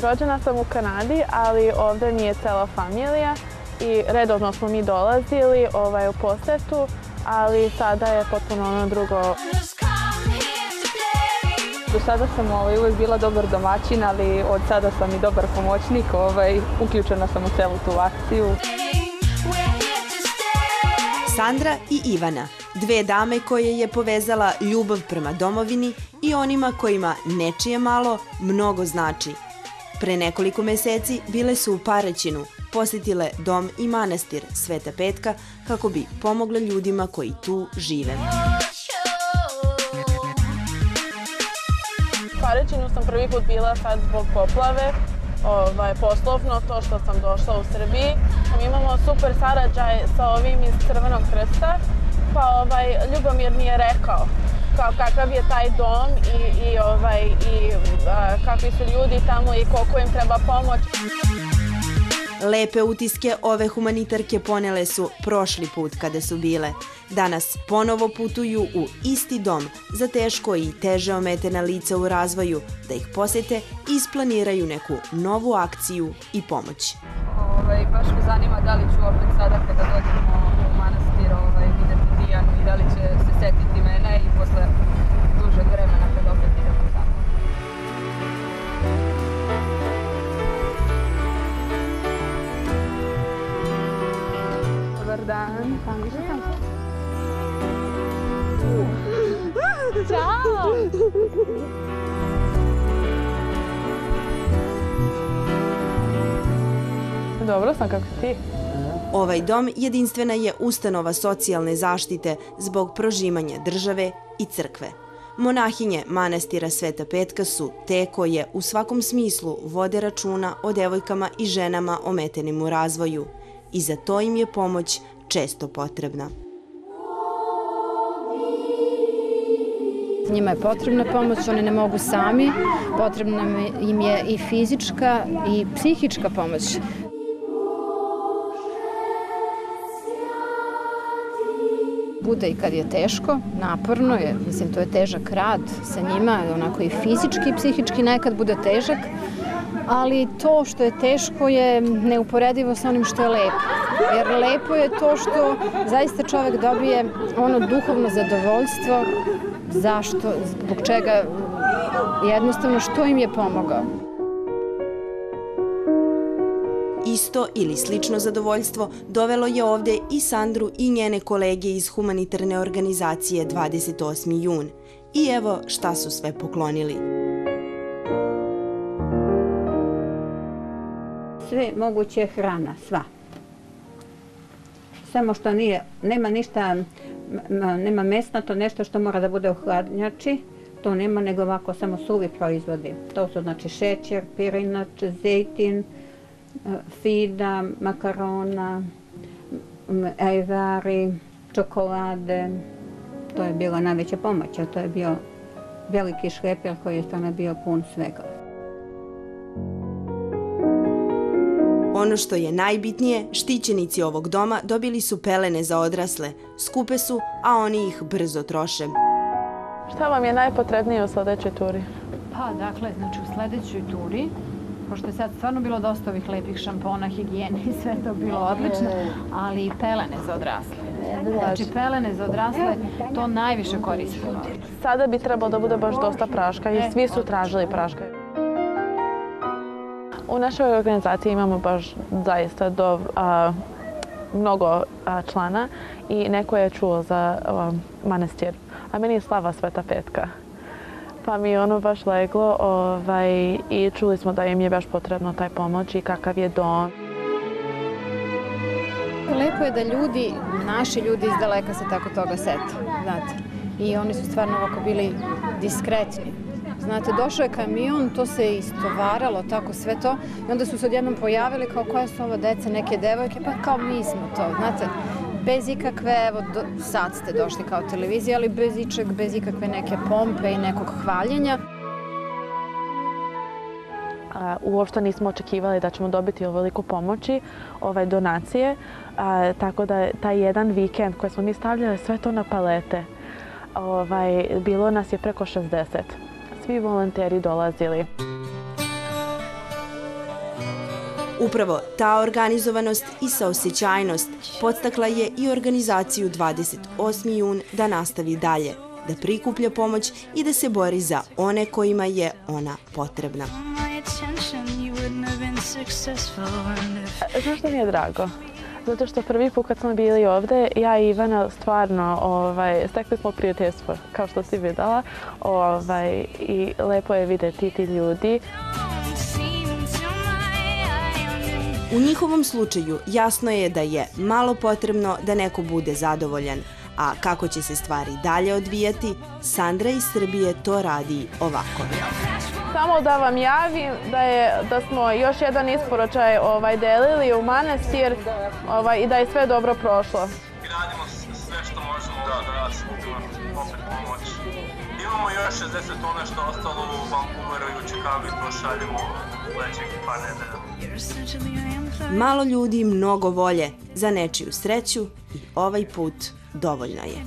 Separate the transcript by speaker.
Speaker 1: rođena sam u Kanadi, ali ovde mi je cela familija i redovno smo mi dolazili ovaj, u posetu, ali sada je potpuno ono drugo.
Speaker 2: Do sada sam ovaj, uvek bila dobar domaćin, ali od sada sam i dobar pomoćnik. Ovaj, uključena sam u celu tu akciju.
Speaker 3: Sandra i Ivana, dve dame koje je povezala ljubav prema domovini i onima kojima nečije malo mnogo znači. Pre nekoliko meseci bile su u Paraćinu, posetile dom i manastir Sveta Petka kako bi pomogle ljudima koji tu žive.
Speaker 1: Paraćinu sam prvi put bila sad zbog poplave, ovaj, poslovno, to što sam došla u Srbiji. Mi imamo super sarađaj sa ovim iz Crvenog krsta, pa ovaj, Ljubomir mi je rekao kao kakav je taj dom i, i, ovaj, i a, kakvi su ljudi tamo i koliko im treba pomoć.
Speaker 3: Lepe utiske ove humanitarke ponele su prošli put kada su bile. Danas ponovo putuju u isti dom za teško i teže ometena lica u razvoju, da ih posete i isplaniraju neku novu akciju i pomoć.
Speaker 2: Ovaj, baš me zanima da li ću opet sada kada dođemo
Speaker 1: Dobar dan. Ćao! Dobro sam, kako si ti?
Speaker 3: Ovaj dom jedinstvena je ustanova socijalne zaštite zbog prožimanja države i crkve. Monahinje manastira Sveta Petka su te koje u svakom smislu vode računa o devojkama i ženama ometenim u razvoju i za to im je pomoć često potrebna.
Speaker 4: Njima je potrebna pomoć, oni ne mogu sami, potrebna im je i fizička i psihička pomoć. bude i kad je teško, naporno je, mislim to je težak rad sa njima, onako i fizički i psihički nekad bude težak, ali to što je teško je neuporedivo sa onim što je lepo. Jer lepo je to što zaista čovek dobije ono duhovno zadovoljstvo, zašto, zbog čega, jednostavno što im je pomogao.
Speaker 3: Isto ili slično zadovoljstvo dovelo je ovde i Sandru i njene kolege iz humanitarne organizacije 28. jun. I evo šta su sve poklonili.
Speaker 5: Sve moguće hrana, sva. Samo što nije, nema ništa, nema mesnato, nešto što mora da bude u hladnjači, to nema, nego ovako samo suvi proizvodi. To su znači šećer, pirinač, zejtin, fida, makarona, ajvari, čokolade. To je bila najveća pomoć, a to je bio veliki šleper koji je stvarno bio pun svega.
Speaker 3: Ono što je najbitnije, štićenici ovog doma dobili su pelene za odrasle. Skupe su, a oni ih brzo troše.
Speaker 1: Šta vam je najpotrebnije u sledećoj turi?
Speaker 4: Pa, dakle, znači u sledećoj turi pošto je sad stvarno bilo dosta ovih lepih šampona, higijene i sve to bilo odlično, ali i pelene za odrasle. Znači, pelene za odrasle, to najviše koristimo.
Speaker 1: Sada bi trebalo da bude baš dosta praška i svi su tražili praška. U našoj organizaciji imamo baš zaista do, a, mnogo a, člana i neko je čuo za a, manastir, a meni je slava Sveta Petka. Pa mi je ono baš leglo ovaj, i čuli smo da im je baš potrebno taj pomoć i kakav je dom.
Speaker 4: Lepo je da ljudi, naši ljudi iz daleka se tako toga sete, znate. I oni su stvarno ovako bili diskretni. Znate, došao je kamion, to se istovaralo, tako sve to. I onda su se odjednom pojavili kao koja su ova deca, neke devojke, pa kao mi smo to, znate bez ikakve, evo do, sad ste došli kao televizija, ali bez ičeg, bez ikakve neke pompe i nekog hvaljenja.
Speaker 1: A, uopšte nismo očekivali da ćemo dobiti ovoliku pomoći, ovaj, donacije, a, tako da taj jedan vikend koji smo mi stavljali sve to na palete, ovaj, bilo nas je preko 60. Svi volonteri dolazili.
Speaker 3: Upravo ta organizovanost i saosećajnost podstakla je i organizaciju 28. jun da nastavi dalje, da prikuplja pomoć i da se bori za one kojima je ona potrebna.
Speaker 1: Znaš što mi je drago? Zato što prvi put kad smo bili ovde, ja i Ivana stvarno ovaj, stekli smo prijateljstvo, kao što si videla. Ovaj, I lepo je videti ti ljudi.
Speaker 3: U njihovom slučaju jasno je da je malo potrebno da neko bude zadovoljan, a kako će se stvari dalje odvijati, Sandra iz Srbije to radi ovako.
Speaker 1: Samo da vam javim da, je, da smo još jedan isporučaj ovaj, delili u manastir ovaj, i da je sve dobro prošlo.
Speaker 6: i radimo sve što možemo da, da nas skupimo opet pomoć. Imamo još 60 tona što ostalo u Vancouveru i u Chicago i to šaljemo sledećeg par nedelja.
Speaker 3: Malo ljudi, mnogo volje za nečiju sreću i ovaj put dovoljno je.